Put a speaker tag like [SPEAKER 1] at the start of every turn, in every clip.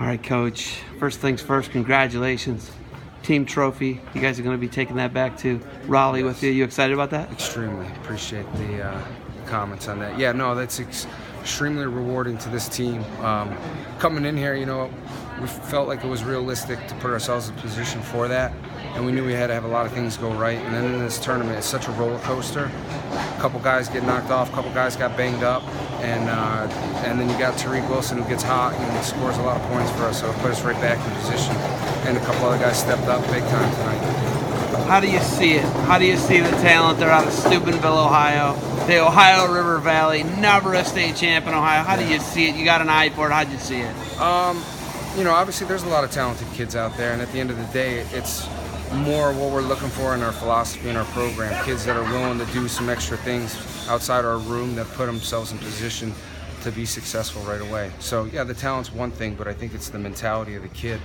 [SPEAKER 1] All right, Coach. First things first, congratulations. Team trophy. You guys are going to be taking that back to Raleigh with you. You excited about that?
[SPEAKER 2] Extremely. Appreciate the uh, comments on that. Yeah, no, that's ex- extremely rewarding to this team. Um, coming in here, you know, we felt like it was realistic to put ourselves in position for that, and we knew we had to have a lot of things go right. And then in this tournament, it's such a roller coaster. A couple guys get knocked off, a couple guys got banged up, and uh, and then you got Tariq Wilson who gets hot and scores a lot of points for us, so it put us right back in position. And a couple other guys stepped up big time tonight.
[SPEAKER 1] How do you see it? How do you see the talent? They're out of Steubenville, Ohio. The Ohio River Valley, never a state champ in Ohio. How do you see it? You got an eye for it. How'd you see it?
[SPEAKER 2] Um, you know, obviously there's a lot of talented kids out there, and at the end of the day, it's more what we're looking for in our philosophy and our program. Kids that are willing to do some extra things outside our room that put themselves in position to be successful right away. So yeah, the talent's one thing, but I think it's the mentality of the kid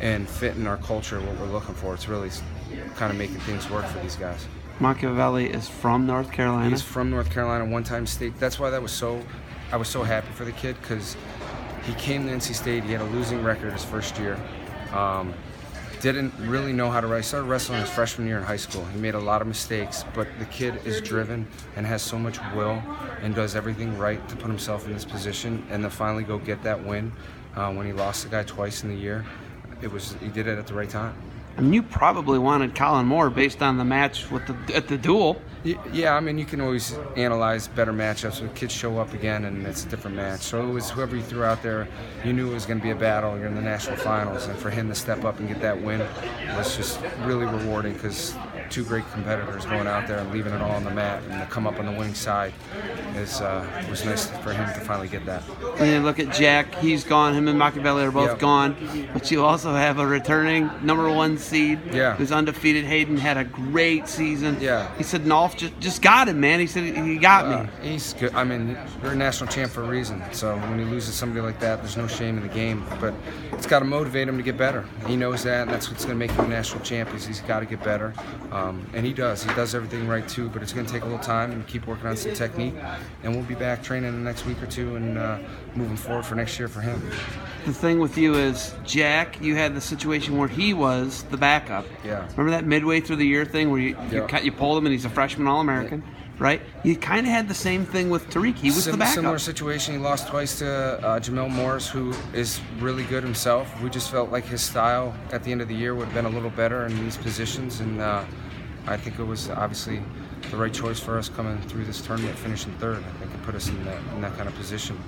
[SPEAKER 2] and fitting our culture, what we're looking for. It's really kind of making things work for these guys.
[SPEAKER 1] Macchiavello is from North Carolina.
[SPEAKER 2] He's from North Carolina, one-time state. That's why that was so. I was so happy for the kid because he came to NC State. He had a losing record his first year. Um, didn't really know how to wrestle. Started wrestling his freshman year in high school. He made a lot of mistakes, but the kid is driven and has so much will and does everything right to put himself in this position and to finally go get that win uh, when he lost the guy twice in the year. It was he did it at the right time.
[SPEAKER 1] I mean, you probably wanted Kollin Moore based on the match with the at the duel.
[SPEAKER 2] Yeah, I mean, you can always analyze better matchups. When kids show up again, and it's a different match. So it was whoever you threw out there, you knew it was going to be a battle. You're in the national finals, and for him to step up and get that win was just really rewarding because two great competitors going out there and leaving it all on the mat and to come up on the winning side is uh, was nice for him to finally get that.
[SPEAKER 1] And then look at Jack; he's gone. Him and Macchiavello are both
[SPEAKER 2] Yep.
[SPEAKER 1] gone. But you also have a returning number one seed
[SPEAKER 2] Yeah.
[SPEAKER 1] who's undefeated. Hayden had a great season.
[SPEAKER 2] Yeah.
[SPEAKER 1] He said Nolf just just got him, man. He said he got
[SPEAKER 2] Uh,
[SPEAKER 1] me.
[SPEAKER 2] he's good. I mean, you're a national champ for a reason. So when he loses somebody like that, there's no shame in the game. But it's got to motivate him to get better. He knows that, and that's what's going to make him a national champ. Is he's got to get better, um, and he does. He does everything right too. But it's going to take a little time and keep working on some technique. And we'll be back training in the next week or two and uh, moving forward for next year for him.
[SPEAKER 1] The thing with you is Jack. You had the situation where he was the backup.
[SPEAKER 2] Yeah.
[SPEAKER 1] Remember that midway through the year thing where you you,
[SPEAKER 2] Yeah.
[SPEAKER 1] cut, you pulled him and he's a freshman All American, right? You kind of had the same thing with Tariq. He was
[SPEAKER 2] Sim-
[SPEAKER 1] the backup.
[SPEAKER 2] Similar situation. He lost twice to uh, Jamel Morris, who is really good himself. We just felt like his style at the end of the year would have been a little better in these positions, and uh, I think it was obviously the right choice for us coming through this tournament, finishing third. I think it put us in that in that kind of position.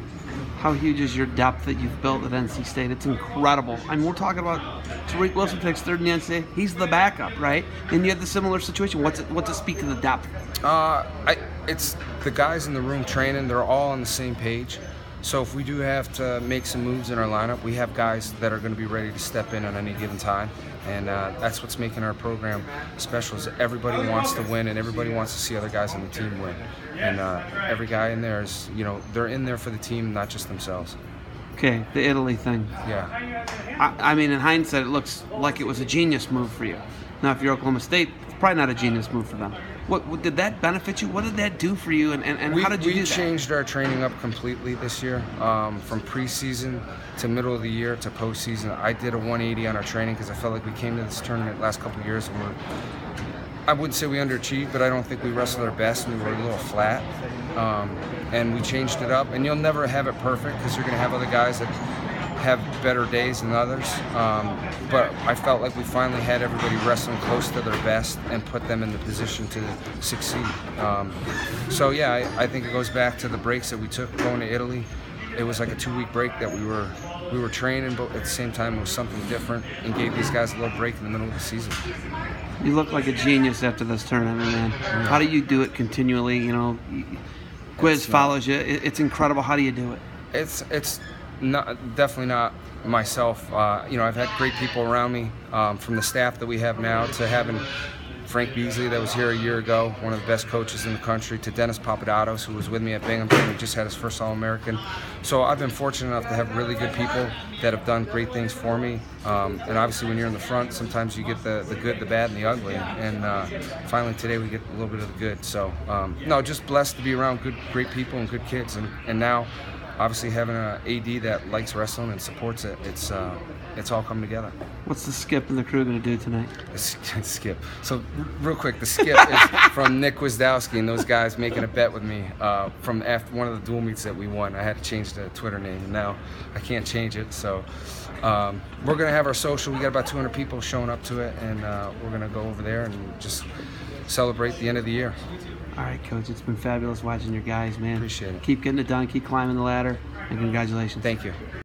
[SPEAKER 1] How huge is your depth that you've built at NC State? It's incredible. I mean, we're talking about Tariq Wilson takes third in the NCAA. He's the backup, right? And you have the similar situation. What's it? What's it speak to the depth?
[SPEAKER 2] Uh, I, it's the guys in the room training. They're all on the same page. So if we do have to make some moves in our lineup, we have guys that are going to be ready to step in on any given time, and uh, that's what's making our program special. Is everybody wants to win, and everybody wants to see other guys on the team win. And uh, every guy in there is, you know, they're in there for the team, not just themselves.
[SPEAKER 1] Okay, the Italy thing.
[SPEAKER 2] Yeah.
[SPEAKER 1] I, I mean, in hindsight, it looks like it was a genius move for you. Now, if you're Oklahoma State, it's probably not a genius move for them. What, what did that benefit you? What did that do for you? And, and, and
[SPEAKER 2] we,
[SPEAKER 1] how did you
[SPEAKER 2] we
[SPEAKER 1] do that?
[SPEAKER 2] changed our training up completely this year, um, from preseason to middle of the year to postseason. I did a 180 on our training because I felt like we came to this tournament last couple of years and we're. I wouldn't say we underachieved, but I don't think we wrestled our best and we were a little flat. Um, and we changed it up. And you'll never have it perfect because you're going to have other guys that have better days than others. Um, but I felt like we finally had everybody wrestling close to their best and put them in the position to succeed. Um, so yeah, I, I think it goes back to the breaks that we took going to Italy. It was like a two-week break that we were we were training, but at the same time it was something different and gave these guys a little break in the middle of the season.
[SPEAKER 1] You look like a genius after this tournament, man. How do you do it continually? You know, Gwiz
[SPEAKER 2] It's not-
[SPEAKER 1] follows you. It's incredible. How do you do it?
[SPEAKER 2] It's it's not definitely not myself. Uh, you know, I've had great people around me, um, from the staff that we have now to having Frank Beasley that was here a year ago, one of the best coaches in the country, to Dennis Papadatos who was with me at Binghamton, who just had his first All-American. So I've been fortunate enough to have really good people that have done great things for me. Um, and obviously, when you're in the front, sometimes you get the, the good, the bad, and the ugly. And uh, finally today we get a little bit of the good. So um, no, just blessed to be around good, great people and good kids. And, and now obviously having an AD that likes wrestling and supports it, it's uh, it's all come together.
[SPEAKER 1] What's the skip and the crew going to do tonight?
[SPEAKER 2] Skip. So real quick, the skip is from Nick Gwiazdowski and those guys making a bet with me uh, from after one of the dual meets that we won. I had to change the Twitter name, and now I can't change it. So um, we're gonna have our social. We got about 200 people showing up to it, and uh, we're gonna go over there and just celebrate the end of the year.
[SPEAKER 1] All right, coach. It's been fabulous watching your guys, man.
[SPEAKER 2] Appreciate it.
[SPEAKER 1] Keep getting it done. Keep climbing the ladder, and congratulations.
[SPEAKER 2] Thank you.